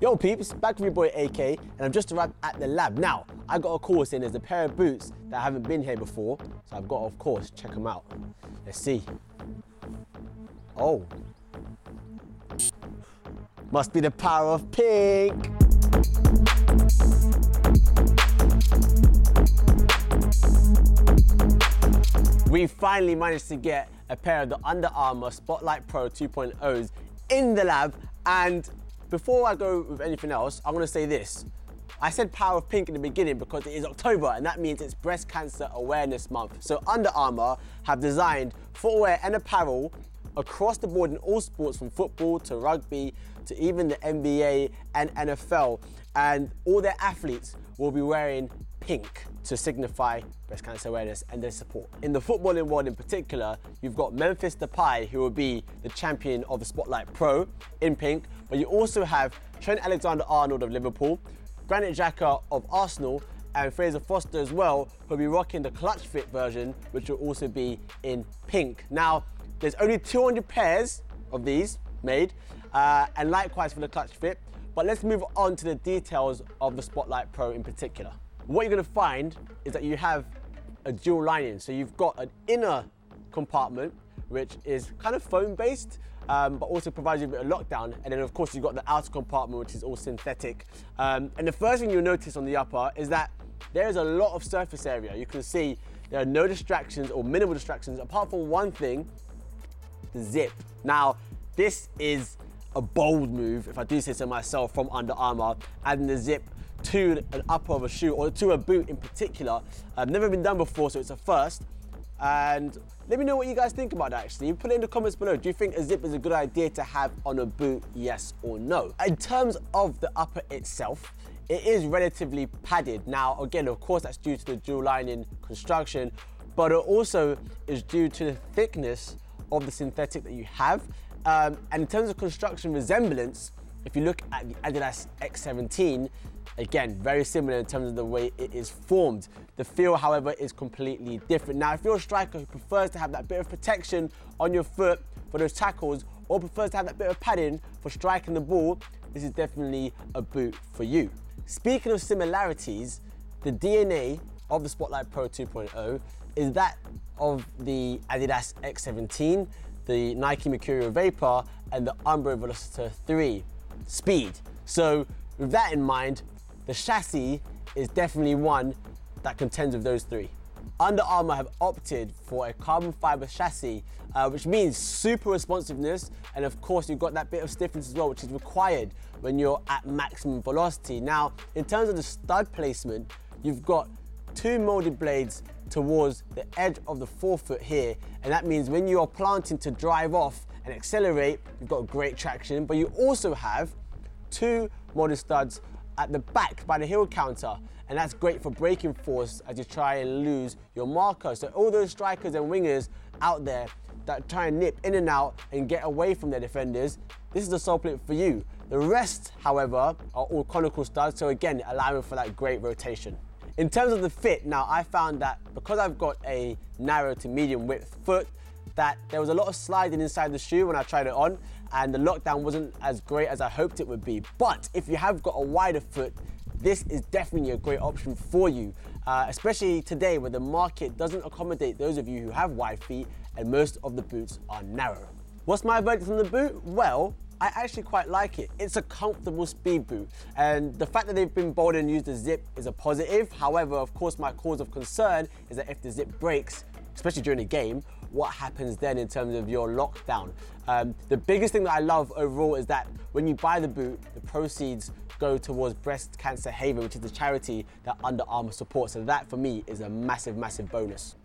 Yo peeps, back with your boy AK, and I've just arrived at the lab. Now, I got a call saying there's a pair of boots that haven't been here before, so I've got to, of course, check them out. Let's see. Oh. Must be the power of pink. We finally managed to get a pair of the Under Armour Spotlight Pro 2.0s in the lab. And before I go with anything else, I want to say this. I said power of pink in the beginning because it is October and that means it's Breast Cancer Awareness Month. So Under Armour have designed footwear and apparel across the board in all sports from football to rugby to even the NBA and NFL. And all their athletes will be wearing pink to signify breast cancer awareness and their support. In the footballing world in particular, you've got Memphis Depay, who will be the champion of the Spotlight Pro in pink, but you also have Trent Alexander-Arnold of Liverpool, Granit Xhaka of Arsenal, and Fraser Forster as well, who'll be rocking the Clutch Fit version, which will also be in pink. Now, there's only 200 pairs of these made, uh, and likewise for the Clutch Fit. But let's move on to the details of the Spotlight Pro in particular. What you're gonna find is that you have a dual lining. So you've got an inner compartment, which is kind of foam based, um, but also provides you a bit of lockdown. And then of course you've got the outer compartment, which is all synthetic. Um, and the first thing you'll notice on the upper is that there is a lot of surface area. You can see there are no distractions or minimal distractions, apart from one thing, the zip. Now, this is a bold move, if I do say so myself, from Under Armour, adding the zip to an upper of a shoe or to a boot in particular. I've never been done before, so it's a first. And let me know what you guys think about that actually. Put it in the comments below. Do you think a zip is a good idea to have on a boot, yes or no? In terms of the upper itself, it is relatively padded. Now, again, of course, that's due to the dual lining construction, but it also is due to the thickness of the synthetic that you have. Um, and in terms of construction resemblance, if you look at the Adidas X17, again, very similar in terms of the way it is formed. The feel, however, is completely different. Now, if you're a striker who prefers to have that bit of protection on your foot for those tackles, or prefers to have that bit of padding for striking the ball, this is definitely a boot for you. Speaking of similarities, the DNA of the Spotlight Pro 2.0 is that of the Adidas X17, the Nike Mercurial Vapor, and the Umbro Velocita 3 speed. So with that in mind, the chassis is definitely one that contends with those three. Under Armour have opted for a carbon fiber chassis, uh, which means super responsiveness, and of course you've got that bit of stiffness as well, which is required when you're at maximum velocity. Now, in terms of the stud placement, you've got two molded blades towards the edge of the forefoot here, and that means when you are planting to drive off and accelerate, you've got great traction, but you also have two molded studs at the back by the heel counter, and that's great for braking force as you try and lose your marker. So all those strikers and wingers out there that try and nip in and out and get away from their defenders, this is the sole plate for you. The rest, however, are all conical studs, so again, allowing for that great rotation. In terms of the fit, now I found that because I've got a narrow to medium width foot, that there was a lot of sliding inside the shoe when I tried it on, and the lockdown wasn't as great as I hoped it would be. But if you have got a wider foot, this is definitely a great option for you, uh, especially today where the market doesn't accommodate those of you who have wide feet and most of the boots are narrow. What's my verdict on the boot? Well, I actually quite like it. It's a comfortable speed boot, and the fact that they've been bold and used the zip is a positive. However, of course, my cause of concern is that if the zip breaks, especially during a game, what happens then in terms of your lockdown. Um, the biggest thing that I love overall is that when you buy the boot, the proceeds go towards Breast Cancer Haven, which is the charity that Under Armour supports. So that for me is a massive, massive bonus.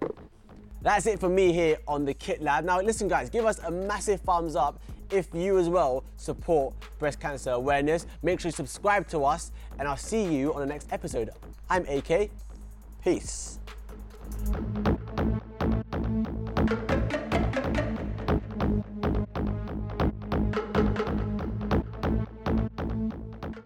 That's it for me here on the Kit Lab. Now listen guys, give us a massive thumbs up if you as well support breast cancer awareness. Make sure you subscribe to us and I'll see you on the next episode. I'm AK, peace.